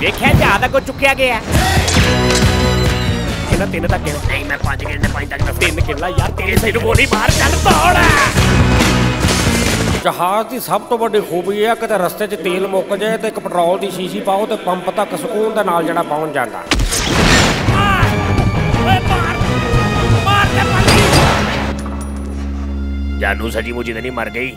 ਵੇਖਿਆ ਜਿਆਦਾ ਕੋ ਚੁੱਕਿਆ ਗਿਆ ਇਹਨਾਂ ਤਿੰਨ ਧੱਕੇ ਨੇ ਨਹੀਂ ਮੈਂ ਪੰਜ ਗਿਣਨੇ ਪੰਜ ਤੱਕ ਦੱਸ ਤਿੰਨ ਕਿੱਲਾ ਯਾਰ ਤੇਰੇ ਸਿਰ ਗੋਲੀ ਮਾਰ ਚੱਲ ਦੌੜ ਜਹਾਜ਼ ਦੀ ਸਭ ਤੋਂ ਵੱਡੀ ਖੂਬੀ ਇਹ ਆ ਕਿ ਰਸਤੇ 'ਚ ਤੇਲ ਮੁੱਕ ਜਾਏ ਤੇ ਇੱਕ ਪੈਟਰੋਲ ਦੀ ਸ਼ੀਸ਼ੀ ਪਾਓ ਤੇ ਪੰਪ ਤੱਕ ਸਕੂਨ ਦੇ ਨਾਲ ਜਿਹੜਾ ਪਹੁੰਚ ਜਾਂਦਾ ਓਏ ਮਾਰ ਮਾਰ ਤੇ ਪੱਲੀ ਜਾਨੂ ਸਜੀ ਮੁਝੀ ਤਾਂ ਨਹੀਂ ਮਰ ਗਈ